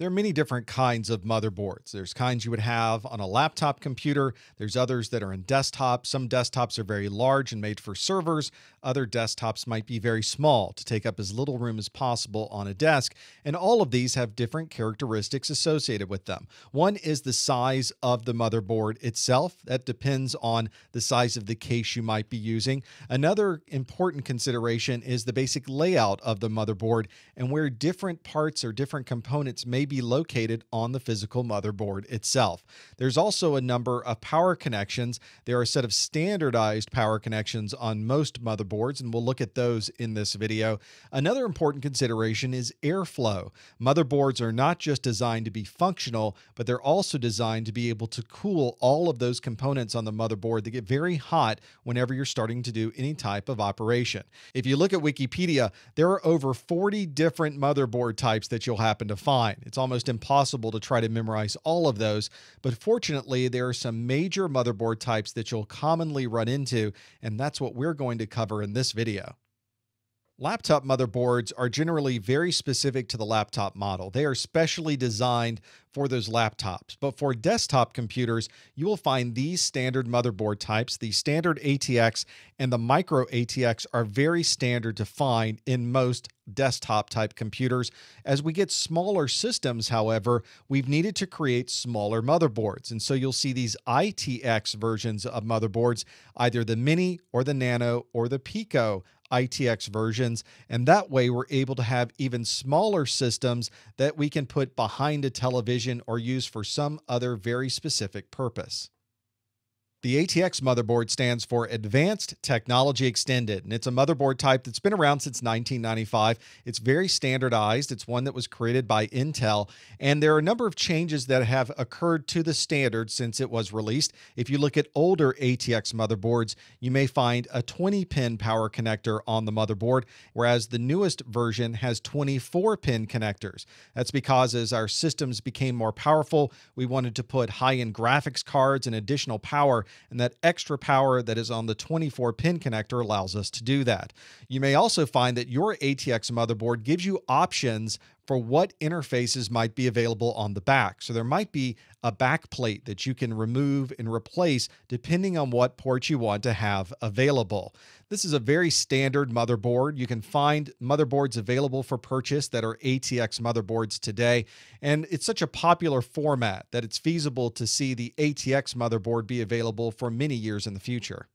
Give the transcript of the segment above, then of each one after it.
There are many different kinds of motherboards. There's kinds you would have on a laptop computer. There's others that are in desktops. Some desktops are very large and made for servers. Other desktops might be very small to take up as little room as possible on a desk. And all of these have different characteristics associated with them. One is the size of the motherboard itself. That depends on the size of the case you might be using. Another important consideration is the basic layout of the motherboard and where different parts or different components may be located on the physical motherboard itself. There's also a number of power connections. There are a set of standardized power connections on most motherboards, and we'll look at those in this video. Another important consideration is airflow. Motherboards are not just designed to be functional, but they're also designed to be able to cool all of those components on the motherboard that get very hot whenever you're starting to do any type of operation. If you look at Wikipedia, there are over 40 different motherboard types that you'll happen to find. It's almost impossible to try to memorize all of those, but fortunately, there are some major motherboard types that you'll commonly run into, and that's what we're going to cover in this video. Laptop motherboards are generally very specific to the laptop model. They are specially designed for those laptops. But for desktop computers, you will find these standard motherboard types. The standard ATX and the micro ATX are very standard to find in most desktop type computers. As we get smaller systems, however, we've needed to create smaller motherboards. And so you'll see these ITX versions of motherboards, either the Mini or the Nano or the Pico ITX versions. And that way, we're able to have even smaller systems that we can put behind a television or use for some other very specific purpose. The ATX motherboard stands for Advanced Technology Extended, and it's a motherboard type that's been around since 1995. It's very standardized. It's one that was created by Intel, and there are a number of changes that have occurred to the standard since it was released. If you look at older ATX motherboards, you may find a 20 pin power connector on the motherboard, whereas the newest version has 24 pin connectors. That's because as our systems became more powerful, we wanted to put high end graphics cards and additional power and that extra power that is on the 24 pin connector allows us to do that. You may also find that your ATX motherboard gives you options for what interfaces might be available on the back. So there might be a back plate that you can remove and replace depending on what port you want to have available. This is a very standard motherboard. You can find motherboards available for purchase that are ATX motherboards today. And it's such a popular format that it's feasible to see the ATX motherboard be available for many years in the future.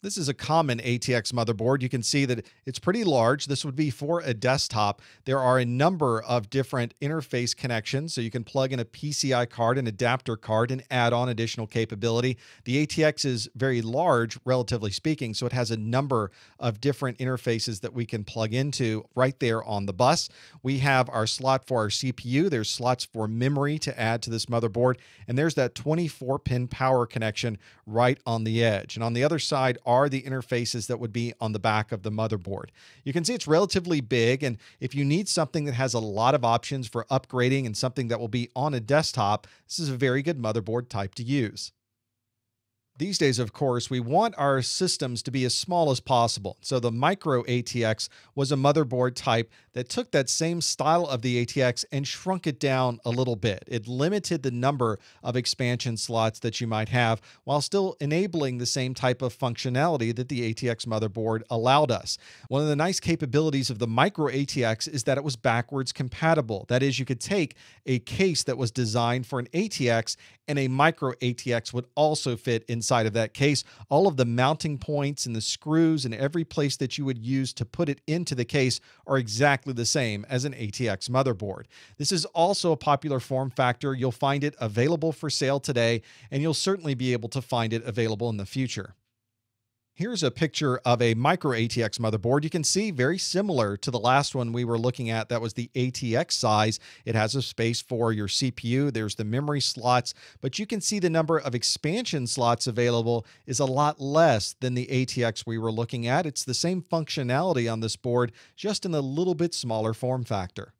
This is a common ATX motherboard. You can see that it's pretty large. This would be for a desktop. There are a number of different interface connections, so you can plug in a PCI card, an adapter card, and add on additional capability. The ATX is very large, relatively speaking, so it has a number of different interfaces that we can plug into right there on the bus. We have our slot for our CPU. There's slots for memory to add to this motherboard, and there's that 24-pin power connection right on the edge. And on the other side are the interfaces that would be on the back of the motherboard. You can see it's relatively big, and if you need something that has a lot of options for upgrading and something that will be on a desktop, this is a very good motherboard type to use. These days, of course, we want our systems to be as small as possible. So the micro ATX was a motherboard type that took that same style of the ATX and shrunk it down a little bit. It limited the number of expansion slots that you might have while still enabling the same type of functionality that the ATX motherboard allowed us. One of the nice capabilities of the micro ATX is that it was backwards compatible. That is, you could take a case that was designed for an ATX and a micro ATX would also fit inside of that case. All of the mounting points and the screws and every place that you would use to put it into the case are exactly the same as an ATX motherboard. This is also a popular form factor. You'll find it available for sale today, and you'll certainly be able to find it available in the future. Here's a picture of a micro ATX motherboard. You can see very similar to the last one we were looking at. That was the ATX size. It has a space for your CPU. There's the memory slots, but you can see the number of expansion slots available is a lot less than the ATX we were looking at. It's the same functionality on this board, just in a little bit smaller form factor.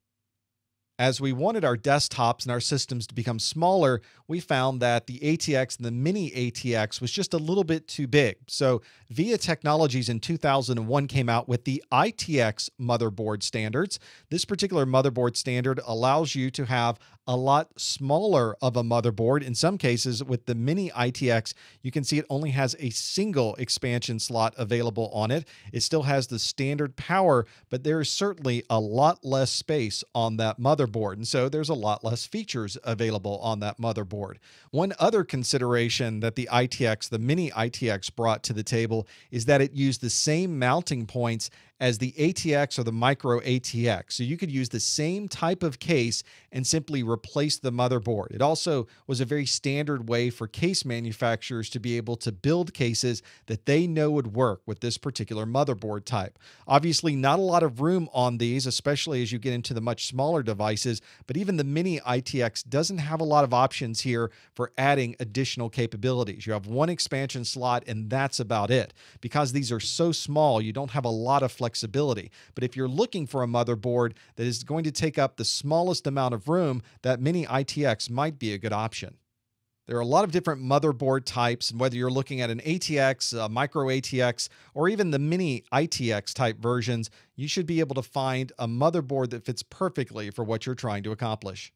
As we wanted our desktops and our systems to become smaller, we found that the ATX and the mini ATX was just a little bit too big. So, VIA Technologies in 2001 came out with the ITX motherboard standards. This particular motherboard standard allows you to have a lot smaller of a motherboard. In some cases, with the mini ITX, you can see it only has a single expansion slot available on it. It still has the standard power, but there is certainly a lot less space on that motherboard. And so there's a lot less features available on that motherboard. One other consideration that the ITX, the mini ITX, brought to the table is that it used the same mounting points as the ATX or the micro ATX. So you could use the same type of case and simply replace the motherboard. It also was a very standard way for case manufacturers to be able to build cases that they know would work with this particular motherboard type. Obviously, not a lot of room on these, especially as you get into the much smaller devices, but even the mini ITX doesn't have a lot of options here for adding additional capabilities. You have one expansion slot and that's about it. Because these are so small, you don't have a lot of flexibility flexibility. But if you're looking for a motherboard that is going to take up the smallest amount of room, that Mini ITX might be a good option. There are a lot of different motherboard types, and whether you're looking at an ATX, a micro ATX, or even the mini ITX type versions, you should be able to find a motherboard that fits perfectly for what you're trying to accomplish.